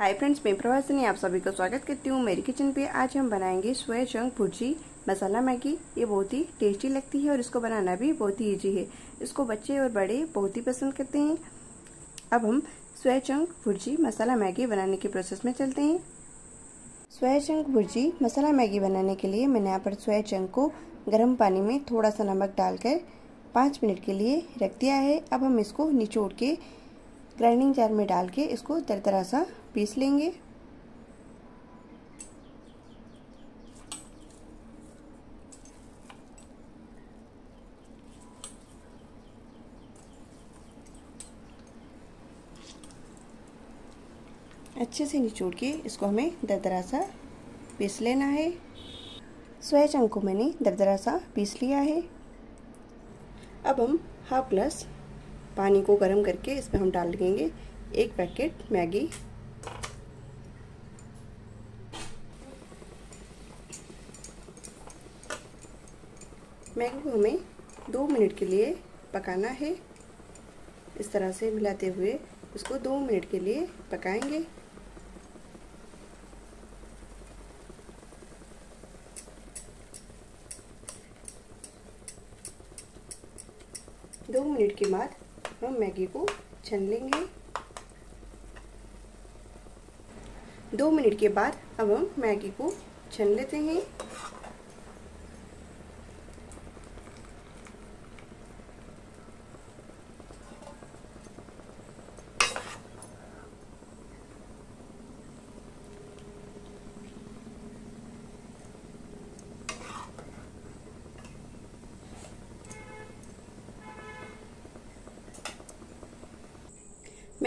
Hi friends, मैं प्रवासिनी, आप सभी का स्वागत करती हूँ मेरी किचन पे। आज हम बनाएँगे soya chunk bhurji, masala Maggi. ये बहुत ही टेस्टी लगती है और इसको बनाना भी बहुत ही इजी है। इसको बच्चे और बड़े बहुत ही पसंद करते हैं। अब हम soya chunk bhurji, masala Maggi बनाने के प्रोसेस में चलते हैं। Soya chunk bhurji, masala Maggi बनाने के लिए मैंने यहाँ पर सोया चंक को गर्म पानी में थोड़ा सा नमक डालकर पाँच मिनट के लिए रख दिया है। अब हम इसको निचोड़ के ग्राइंडिंग जार में डाल के इसको तरह सा पीस लेंगे। अच्छे से निचोड़ के इसको हमें दरदरा सा पीस लेना है। सोया चंक को मैंने दरदरा सा पीस लिया है। अब हम हाफ़ ग्लास पानी को गर्म करके इसमें हम डाल देंगे एक पैकेट मैगी। मैगी को हमें दो मिनट के लिए पकाना है। इस तरह से मिलाते हुए उसको दो मिनट के लिए पकाएँगे। दो मिनट के बाद हम मैगी को छन लेंगे। दो मिनट के बाद अब हम मैगी को छन लेते हैं।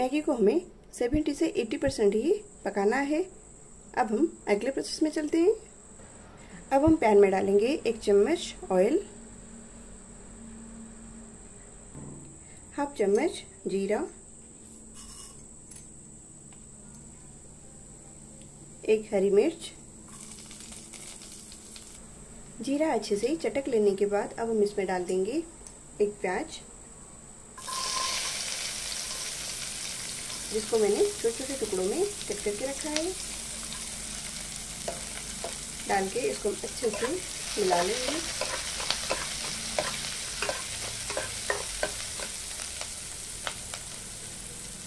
मैगी को हमें 70 से 80 परसेंट ही पकाना है। अब हम अगले प्रोसेस में चलते हैं। अब हम पैन में डालेंगे एक चम्मच ऑयल हाफ़ चम्मच जीरा, एक हरी मिर्च। जीरा अच्छे से चटक लेने के बाद अब हम इसमें डाल देंगे एक प्याज। जिसको मैंने छोटे छोटे टुकड़ों में कट करके रखा है। डाल के इसको अच्छे से मिला लेंगे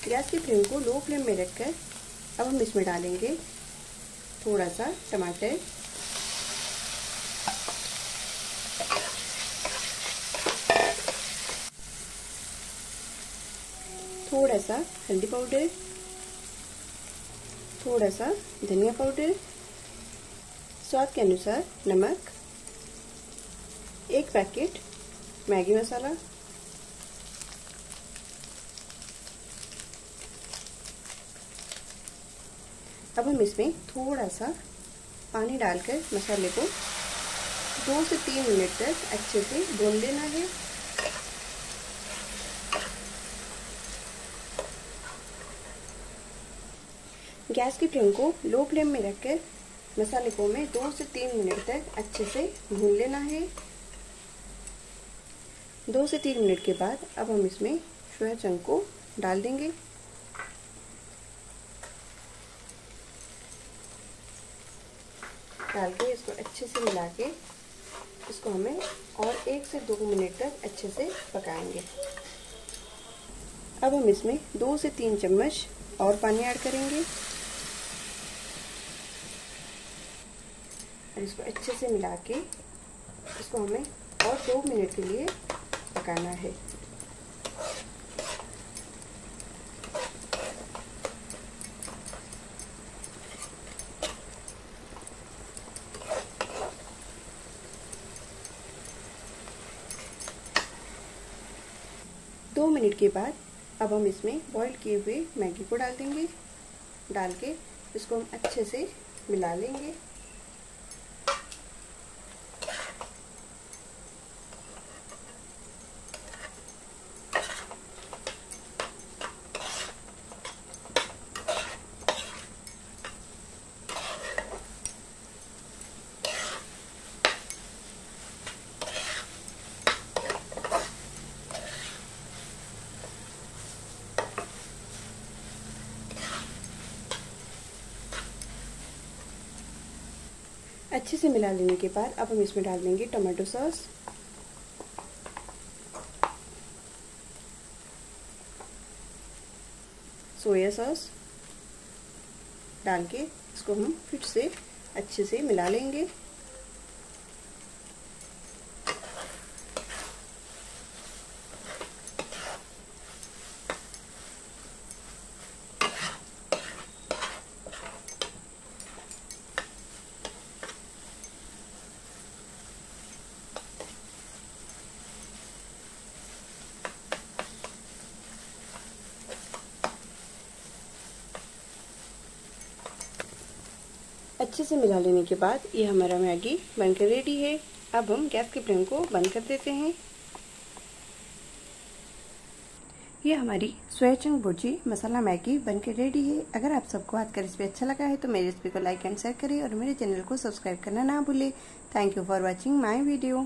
गैस की फ्लेम को लो फ्लेम में रखकर अब हम इसमें डालेंगे थोड़ा सा टमाटर। थोड़ा सा हल्दी पाउडर थोड़ा सा धनिया पाउडर, स्वाद के अनुसार नमक, एक पैकेट मैगी मसाला, अब हम इसमें थोड़ा सा पानी डालकर मसाले को दो से तीन मिनट तक अच्छे से भून लेना है। गैस की फ्लेम को लो फ्लेम में रखकर मसाले को हमें दो से तीन मिनट तक अच्छे से भून लेना है। दो से तीन मिनट के बाद अब हम इसमें सोया चंक को डाल देंगे। डाल के इसको अच्छे से मिला के इसको हमें और एक से दो मिनट तक अच्छे से पकाएँगे। अब हम इसमें दो से तीन चम्मच और पानी ऐड करेंगे। और इसको अच्छे से मिला के इसको हमें और दो मिनट के लिए पकाना है। दो मिनट के बाद अब हम इसमें बॉईल किए हुए मैगी को डाल देंगे। डाल के इसको हम अच्छे से मिला लेंगे। अच्छे से मिला लेने के बाद अब हम इसमें डाल देंगे टमाटो सॉस। सोया सॉस डाल के इसको हम फिर से अच्छे से मिला लेंगे। अच्छे से मिला लेने के बाद ये हमारा मैगी बनकर रेडी है। अब हम गैस के फ्लेम को बंद कर देते हैं। ये हमारी soya chunk bhurji masala Maggi बनकर रेडी है। अगर आप सबको आज का रेसिपी अच्छा लगा है तो मेरी रेसिपी को लाइक एंड शेयर करें और मेरे चैनल को सब्सक्राइब करना ना भूलें। Thank you for watching my video